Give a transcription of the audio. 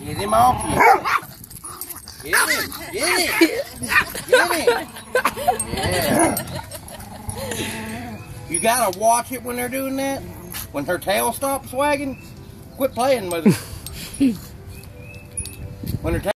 Get him off you. Get him. Get him. Get him. Yeah. You gotta watch it when they're doing that. When her tail stops wagging, quit playing with it. when her tail